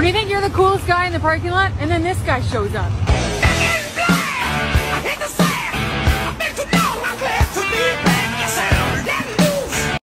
When you think you're the coolest guy in the parking lot, and then this guy shows up.